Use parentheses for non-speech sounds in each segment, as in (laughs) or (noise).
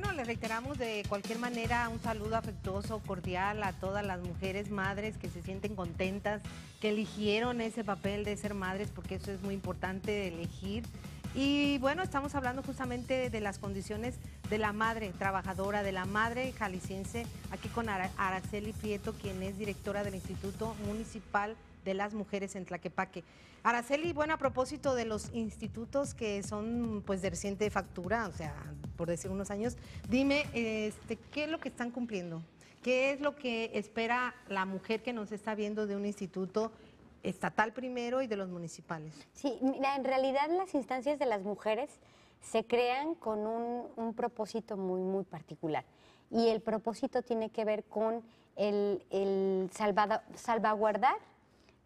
bueno, le reiteramos de cualquier manera un saludo afectuoso, cordial a todas las mujeres madres que se sienten contentas, que eligieron ese papel de ser madres, porque eso es muy importante elegir. Y bueno, estamos hablando justamente de las condiciones de la madre trabajadora, de la madre jalisciense, aquí con Araceli Prieto, quien es directora del Instituto Municipal de las Mujeres en Tlaquepaque. Araceli, bueno, a propósito de los institutos que son pues de reciente factura, o sea, por decir unos años, dime, este, ¿qué es lo que están cumpliendo? ¿Qué es lo que espera la mujer que nos está viendo de un instituto estatal primero y de los municipales? Sí, mira, en realidad las instancias de las mujeres se crean con un, propósito muy, muy particular. Y el propósito tiene que ver con el, el salvaguardar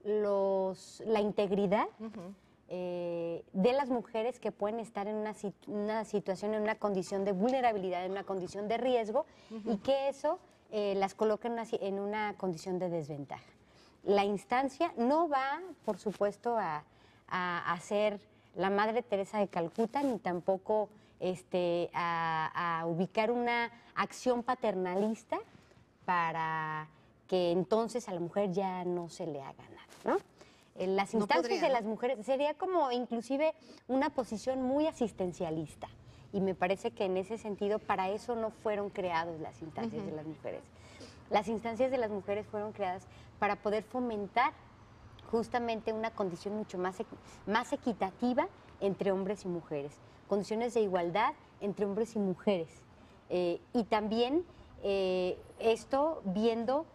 los, la integridad eh, de las mujeres que pueden estar en una, situación, en una condición de vulnerabilidad, en una condición de riesgo y que eso eh, las coloca en una, condición de desventaja. La instancia no va, por supuesto, a, a, ser la Madre Teresa de Calcuta, ni tampoco este, a, a ubicar una acción paternalista para que entonces a la mujer ya no se le haga nada. Las instancias de las mujeres sería como inclusive una posición muy asistencialista y me parece que en ese sentido para eso no fueron creadas las instancias de las mujeres. Las instancias de las mujeres fueron creadas para poder fomentar justamente una condición mucho más, más equitativa entre hombres y mujeres, condiciones de igualdad entre hombres y mujeres. Eh, y también eh, esto viendo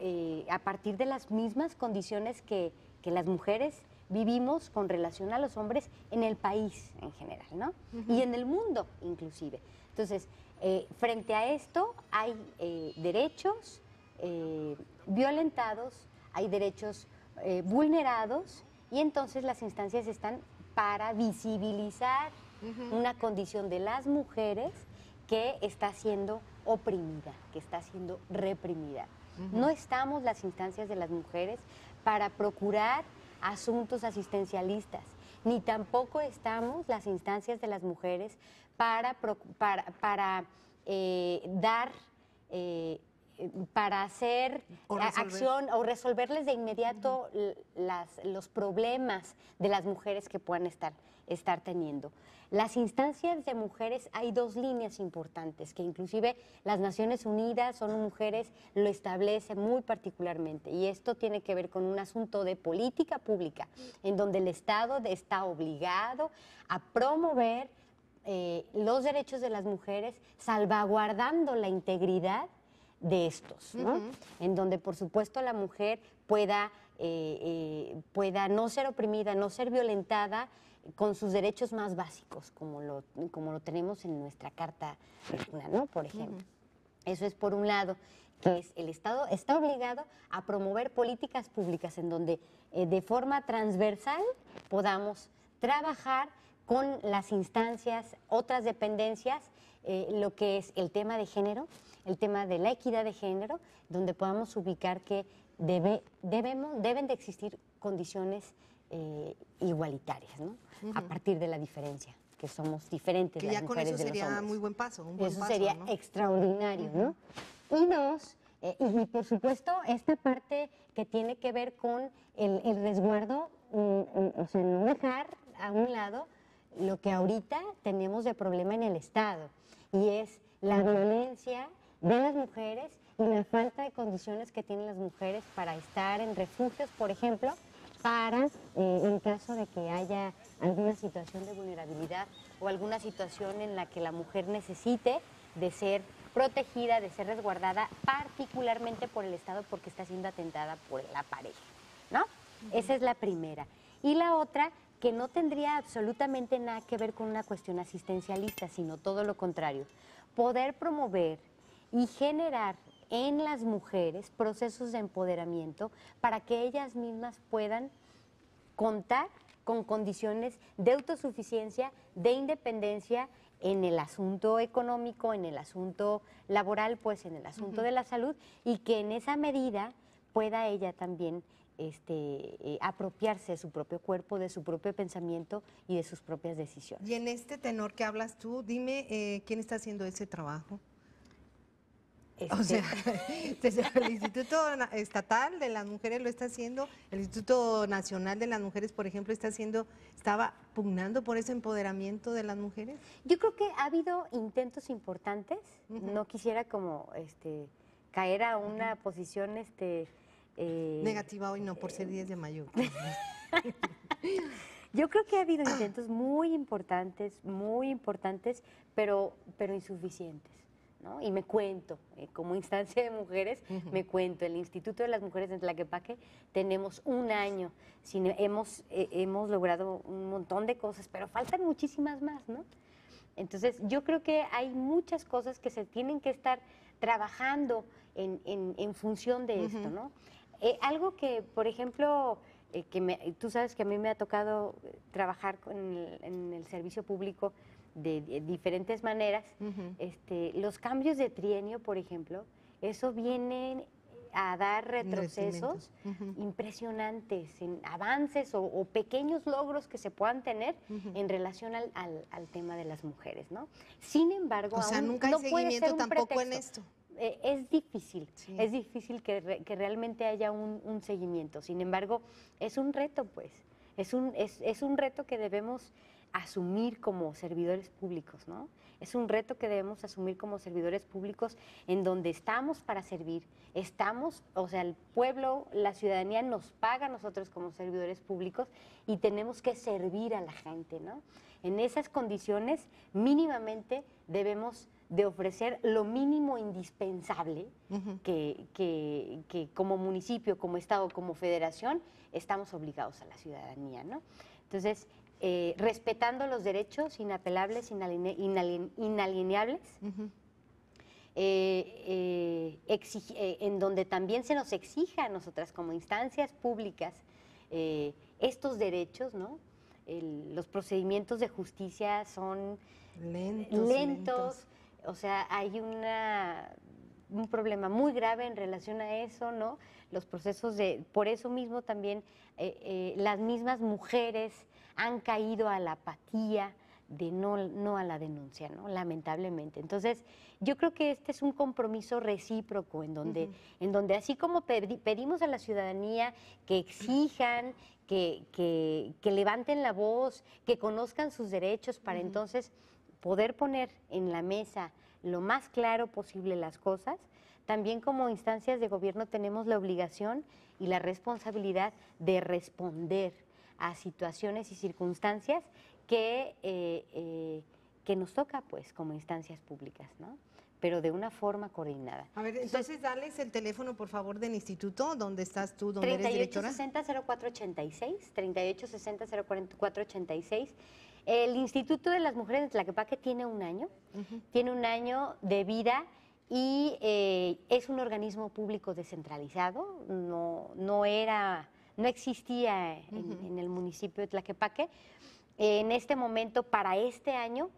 eh, a partir de las mismas condiciones que, las mujeres vivimos con relación a los hombres en el país en general, ¿no? Y en el mundo inclusive. Entonces, eh, frente a esto hay eh, derechos violentados, hay derechos vulnerados y entonces las instancias están para visibilizar una condición de las mujeres que está siendo oprimida, que está siendo reprimida. No estamos las instancias de las mujeres para procurar asuntos asistencialistas, ni tampoco estamos las instancias de las mujeres para, para, eh, dar, eh, para hacer acción o resolverles de inmediato los problemas de las mujeres que puedan estar, estar teniendo. Las instancias de mujeres hay dos líneas importantes que inclusive las Naciones Unidas son mujeres lo establece muy particularmente y esto tiene que ver con un asunto de política pública en donde el Estado está obligado a promover eh, los derechos de las mujeres salvaguardando la integridad de estos, en donde por supuesto la mujer pueda, eh, eh, pueda no ser oprimida, no ser violentada con sus derechos más básicos, como lo, como lo tenemos en nuestra Carta ¿no? Por ejemplo. Eso es por un lado, que es el Estado está obligado a promover políticas públicas en donde eh, de forma transversal podamos trabajar con las instancias, otras dependencias, eh, lo que es el tema de género, el tema de la equidad de género, donde podamos ubicar que debe, debemos, deben de existir condiciones eh, igualitarias, ¿no? A partir de la diferencia, que somos diferentes. Que ya con eso sería muy buen paso. Un eso sería extraordinario, ¿no? Y dos, eh, y, por supuesto, esta parte que tiene que ver con el, resguardo, mm, mm, o sea, no dejar a un lado lo que ahorita tenemos de problema en el Estado, y es la violencia de las mujeres y la falta de condiciones que tienen las mujeres para estar en refugios, por ejemplo, para, eh, en caso de que haya alguna situación de vulnerabilidad o alguna situación en la que la mujer necesite de ser protegida, de ser resguardada, particularmente por el Estado porque está siendo atentada por la pareja, ¿no? Esa es la primera. Y la otra, que no tendría absolutamente nada que ver con una cuestión asistencialista, sino todo lo contrario, poder promover y generar en las mujeres procesos de empoderamiento para que ellas mismas puedan contar con condiciones de autosuficiencia, de independencia en el asunto económico, en el asunto laboral, pues en el asunto de la salud, y que en esa medida pueda ella también este, eh, apropiarse de su propio cuerpo, de su propio pensamiento y de sus propias decisiones. Y en este tenor que hablas tú, dime eh, quién está haciendo ese trabajo. O Este, sea, (laughs) el Instituto Estatal de las Mujeres lo está haciendo, el Instituto Nacional de las Mujeres, por ejemplo, está haciendo, estaba pugnando por ese empoderamiento de las mujeres. Yo creo que ha habido intentos importantes. No quisiera como este caer a una posición este eh, Negativa hoy no, por ser 10 de mayo. (laughs) (laughs) Yo creo que ha habido intentos muy importantes, muy importantes, pero, pero insuficientes. ¿no? Y me cuento, eh, como instancia de mujeres, me cuento, el Instituto de las Mujeres en Tlaquepaque tenemos un año, sin, hemos, eh, hemos logrado un montón de cosas, pero faltan muchísimas más, ¿no? Entonces, yo creo que hay muchas cosas que se tienen que estar trabajando en, en- en función de esto, ¿no? Eh, algo que, por ejemplo, eh, que me- tú sabes que a mí me ha tocado eh, trabajar con el- en el servicio público de, de diferentes maneras. este, los cambios de trienio, por ejemplo, eso viene a dar retrocesos impresionantes, en avances o, o pequeños logros que se puedan tener en relación al, al- al tema de las mujeres, ¿no? Sin embargo, O sea, aún nunca hay no puede seguimiento ser un tampoco en esto. Eh, es difícil, Sí. es difícil que, re- que realmente haya un, un seguimiento. Sin embargo, es un reto, pues. Es un, es, es un reto que debemos asumir como servidores públicos, ¿no? Es un reto que debemos asumir como servidores públicos en donde estamos para servir. Estamos, o sea, el pueblo, la ciudadanía nos paga a nosotros como servidores públicos y tenemos que servir a la gente, ¿no? En esas condiciones, mínimamente debemos de ofrecer lo mínimo indispensable que, que- que como municipio, como Estado, como federación, estamos obligados a la ciudadanía, ¿no? Entonces, eh, respetando los derechos inapelables, inaline- inalien- inalienables, eh, eh, eh, en donde también se nos exija a nosotras como instancias públicas eh, estos derechos, ¿no? El- los procedimientos de justicia son Lentos, lentos, o sea, hay una, un problema muy grave en relación a eso, ¿no? Los procesos de, por eso mismo también eh, eh, las mismas mujeres han caído a la apatía de no, no a la denuncia, ¿no? Lamentablemente. Entonces, yo creo que este es un compromiso recíproco en donde, en donde así como pedi- pedimos a la ciudadanía que exijan, que, que- que levanten la voz, que conozcan sus derechos para entonces poder poner en la mesa lo más claro posible las cosas, también como instancias de gobierno tenemos la obligación y la responsabilidad de responder a situaciones y circunstancias que, eh, eh, que nos toca pues como instancias públicas, ¿no? pero de una forma coordinada. A ver, entonces dales el teléfono, por favor, del instituto, donde estás tú, donde eres directora. 3860-0486, 3860-0486. El Instituto de las Mujeres de Tlaquepaque tiene un año, tiene un año de vida y eh, es un organismo público descentralizado, no, no era, no existía en, en el municipio de Tlaquepaque. En este momento, para este año,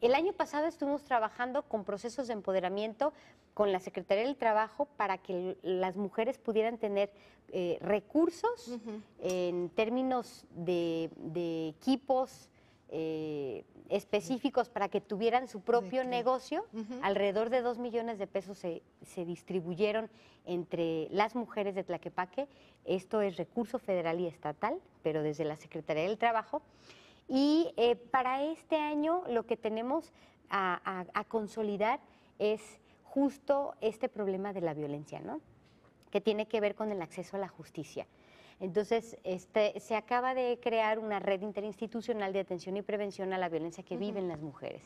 el año pasado estuvimos trabajando con procesos de empoderamiento con la Secretaría del Trabajo para que las mujeres pudieran tener eh, recursos en términos de, de equipos eh, específicos para que tuvieran su propio negocio. Alrededor de dos millones de pesos se, se distribuyeron entre las mujeres de Tlaquepaque. Esto es recurso federal y estatal, pero desde la Secretaría del Trabajo. Y eh, para este año lo que tenemos a, a- a consolidar es justo este problema de la violencia, ¿no? Que tiene que ver con el acceso a la justicia. Entonces, este, se acaba de crear una red interinstitucional de atención y prevención a la violencia que viven las mujeres.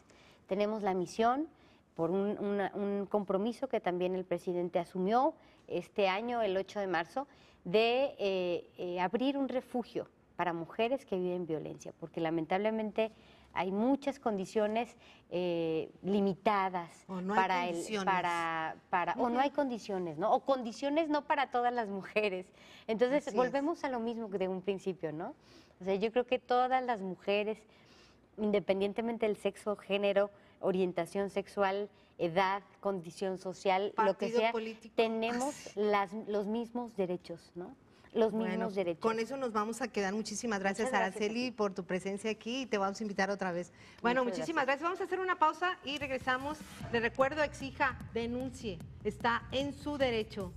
Tenemos la misión por un, una- un compromiso que también el presidente asumió este año, el 8 de marzo, de eh, eh, abrir un refugio para mujeres que viven violencia, porque lamentablemente hay muchas condiciones eh, limitadas O no hay para el condiciones. para para o no hay condiciones, ¿no? O condiciones no para todas las mujeres. Entonces Así es. volvemos a lo mismo que de un principio, ¿no? O sea, yo creo que todas las mujeres, independientemente del sexo, género, orientación sexual, edad, condición social, lo que sea, político. tenemos las, los mismos derechos, ¿no? Los mismos derechos. Con eso nos vamos a quedar. Muchísimas gracias, gracias Araceli, por tu presencia aquí y te vamos a invitar otra vez. Bueno, Muchas muchísimas gracias. Vamos a hacer una pausa y regresamos. Le recuerdo, exija, denuncie. Está en su derecho